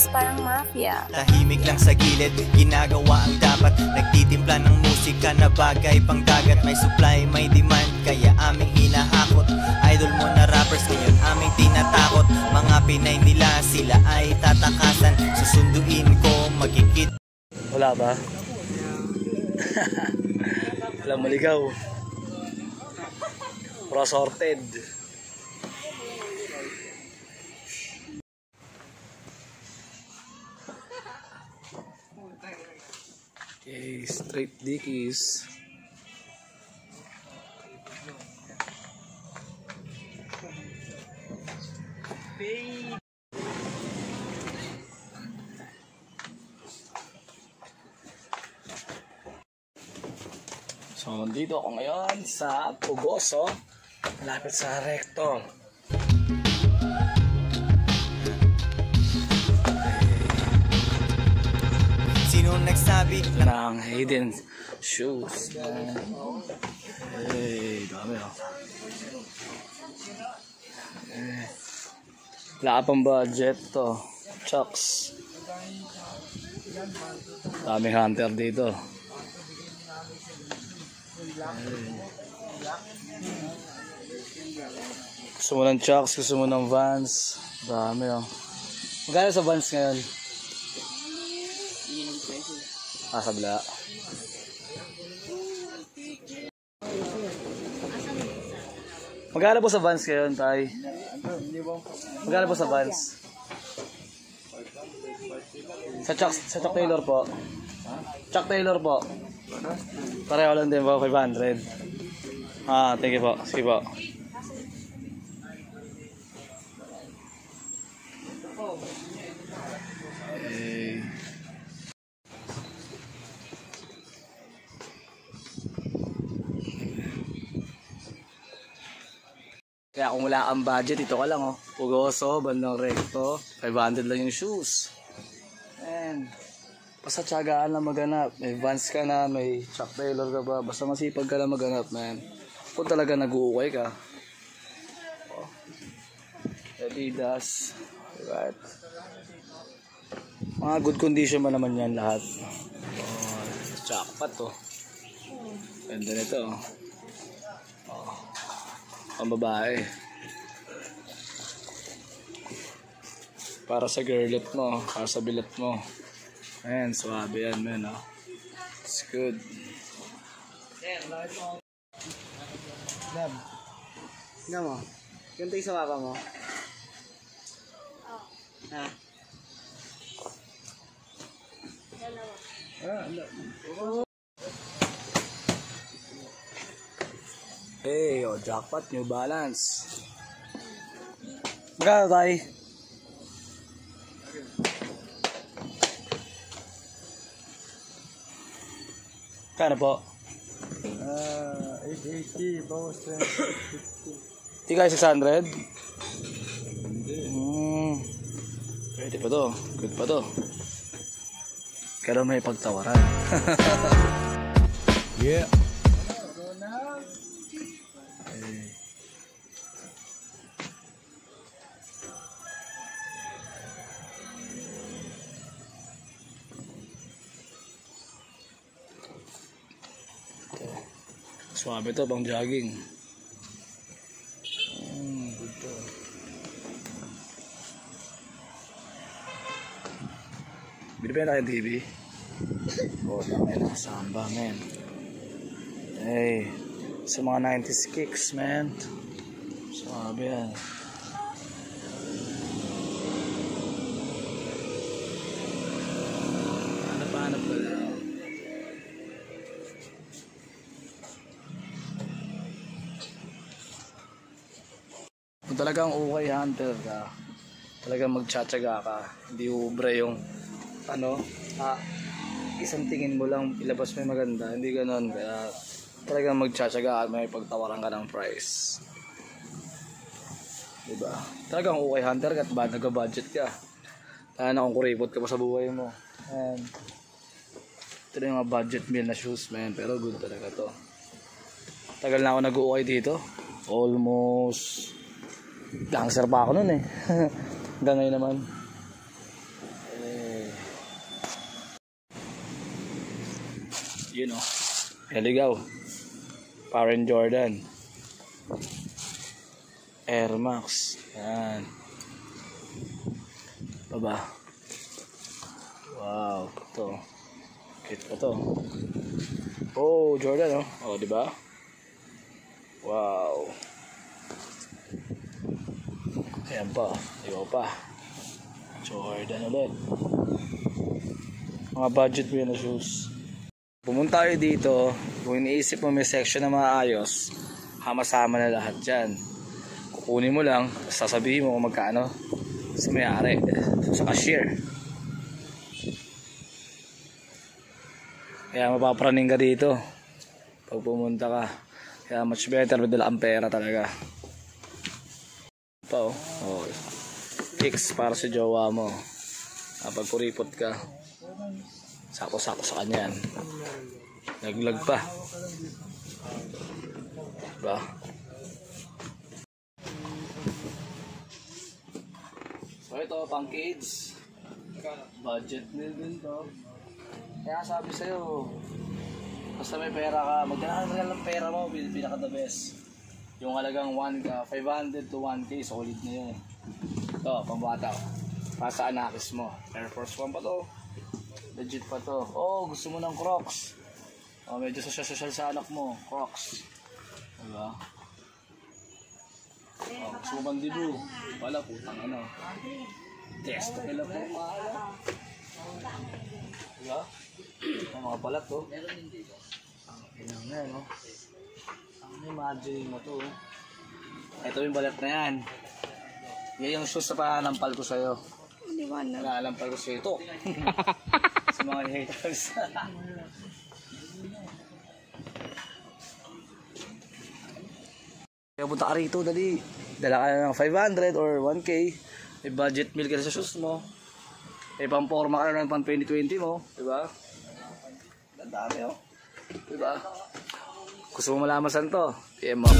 Records, parang mafia. Tahimik lang sa gilid, ginagawa ang dapat Nagtitimpla ng musika na bagay pang dagat May supply, may demand, kaya aming hinahakot Idol mo na rappers, ngayon aming tinatakot Mga Pinay nila, sila ay tatakasan Susunduin ko, magkikit Wala ba? Wala maligaw. Pro straight dickies. So, nandito ako ngayon sa Pugoso, malapit sa Recto. Nagsabi? ng Hayden shoes. Hey, dami oh. Eh, wala budget to. Chucks. Daming hunter dito. Gusto mo ng chucks, gusto mo ng vans. Dami oh. Magkano sa vans ngayon? Ah, sa bla. Magkano po sa Vans ngayon, Tay? Magkano po sa Vans? Sa Chuck, sa Chuck Taylor po. Chuck Taylor po. Pareho lang din po, 500. Ah, thank you po. Sige po. Kaya kung wala kang budget, ito ka lang oh. Pugoso, bandang recto, 500 lang yung shoes. And, basta tiyagaan lang maghanap. May Vans ka na, may Chuck Taylor ka ba, basta masipag ka lang maghanap, man. Kung talaga nag-uukay ka. Oh. Adidas. Right. Mga good condition ba naman yan lahat. Oh, jackpot to. Ganda nito oh. Ang babae. Para sa girlet mo, para sa bilat mo. Ayan, swabe yan, man, oh. It's good. Dab. Tingnan mo. Ganito yung sa papa mo. Ha? Hey, oh, jackpot, New Balance. Magkano tayo? Kano po? Ah, 880, bawas 20. Di kayo 600? Hmm. Pwede pa to. Good pa to. Pero may pagtawaran. Yeah. Swabe to, pang jogging. Mm, good to. Binibenta na kayong TV? Oh, dami na. Samba, man. Hey, sa mga 90s kicks, man. Swabe yan. Hanap-hanap ka lang. Kung talagang okay hunter ka, talagang magtsatsaga ka, hindi ubre yung ano, ah, isang tingin mo lang ilabas yung maganda, hindi ganon. Kaya talagang magtsatsaga at may pagtawaran ka ng price. Diba? Talagang okay hunter ka at ba nag-budget ka. Kaya na kung kuripot ka pa sa buhay mo. And, ito na yung mga budget meal na shoes, man. Pero good talaga to. Tagal na ako nag-uukay dito. Almost Gangster pa ako noon eh. Hanggang ngayon naman. Eh, yun oh. Naligaw. Parent Jordan. Air Max. Yan. Baba. Wow. Ito. Kit pa to. Oh, Jordan oh. Oh, di ba? Wow. Ayan pa. Iba pa. Jordan ulit. Mga budget mo yun na shoes. Pumunta kayo dito, kung iniisip mo may section na maayos, hamasama na lahat dyan. Kukunin mo lang, sasabihin mo kung magkano sa may-ari, sa cashier. Kaya mapapraning ka dito pag pumunta ka. Kaya much better with ang pera talaga. Ito, oh. Kicks para sa jowa mo. Kapag kuripot ka, sako-sako sa kanya yan. Naglag pa. Diba? So ito, pang kids. Budget meal din to. Kaya sabi sa'yo, basta may pera ka, ka ng pera mo, pin- pinaka the best. Yung halagang 1 ka, 500 to 1k, solid na yun. Ito, pambata. Para sa anakis mo. Air Force 1 pa to. Legit pa to. Oh, gusto mo ng Crocs. Oh, medyo social-social sa anak mo. Crocs. Diba? Oh, gusto mo bang dibu? Wala, putang ano. Test ko nila po, mahal. ah. Diba? Ang mga balat to. Ang inang na, no? Ang imagine mo to. oh. Ito yung balat na yan. Yan yung shoes na pananampal ko sa'yo. Nalalampal ko sa'yo ito. sa mga haters. Kaya punta ka rito, dali. Dala ka na ng 500 or 1K. May budget meal ka na sa shoes mo. May pamporma ka na ng pang 2020 mo. Diba? Ang dami oh. Diba? Gusto mo malaman saan to? PM mo.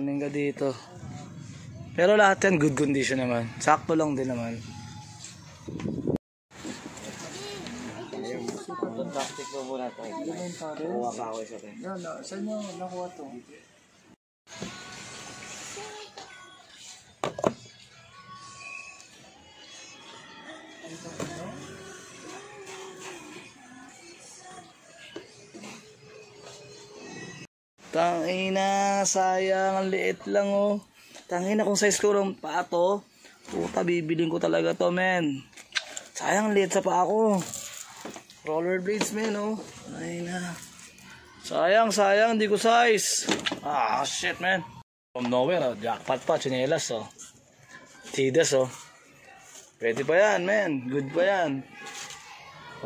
Paraning ka dito. Pero lahat yan good condition naman. Sakto lang din naman. Plastic mo muna tayo. Kuha ka ako isa tayo. Yan, saan nyo nakuha to? Tangina, sayang, ang liit lang oh. Tangina, kung size ko lang pa to, puta, bibiling ko talaga to, men. Sayang, ang liit sa pa ako. Rollerblades, men, oh. Tangina. Sayang, sayang, hindi ko size. Ah, shit, man. From nowhere, oh. jackpot pa, chinelas, oh. Tidas, oh. Pwede pa yan, man. Good pa yan.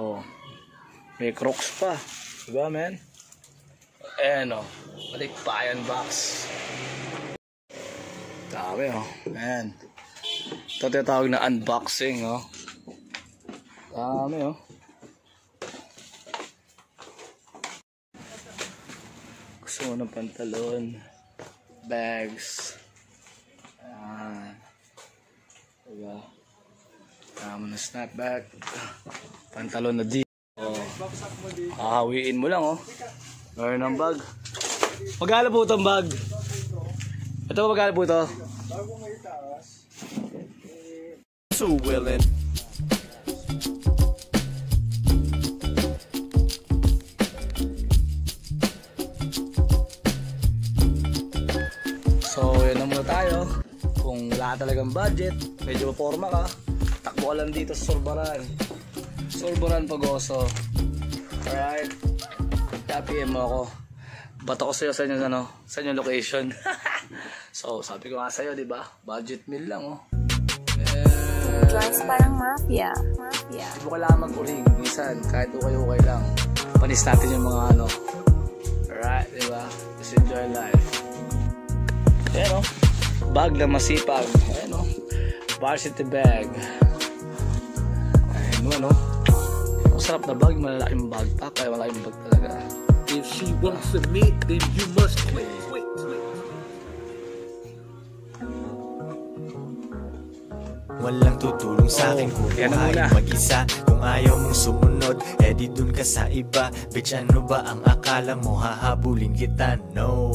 Oh. May crocs pa. Diba, man? Ayan, oh. Balikbayan box. Dami, oh. Ayan. Ito tinatawag na unboxing, oh. Dami, oh. Gusto mo ng pantalon, bags, ayan. Diba? Tama na snapback, pantalon na di. Oh. Hahawiin mo lang, oh. Meron ng bag. Magkano po itong bag? Ito magkano po ito? too willing. So, yun na muna tayo. Kung wala talagang budget, medyo maporma ka, takbo ka lang dito sa Sorbaran. Sorbaran Pagoso. Alright? Kaya PM mo ako. bato ko sa'yo sa inyo, ano, sa inyo location. so, sabi ko nga sa'yo, di ba? Budget meal lang, oh. Eh, Joints parang mafia. Mafia. Huwag mo kailangan mag-uling. Minsan, kahit okay-okay lang. Panis natin yung mga ano. Alright, di ba? Just enjoy life. Ayan o. Bag na masipag. Ayan o. Varsity bag. Ayan o, ano. Ang sarap na bag. Malalaking bag pa. Kaya malaking bag talaga. If she won't submit, then you must quit. quit. Walang tutulong sa akin kung buhay mag-isa Kung ayaw mong sumunod, edi dun ka sa iba Bitch ano ba ang akala mo hahabulin kita? No